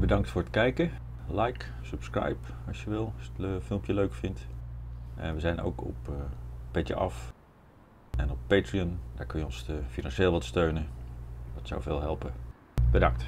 Bedankt voor het kijken. Like, subscribe als je wil, als je het filmpje leuk vindt. En we zijn ook op uh, Petje Af en op Patreon. Daar kun je ons eh, financieel wat steunen. Dat zou veel helpen. Bedankt.